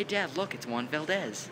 Hey, Dad, look, it's Juan Valdez.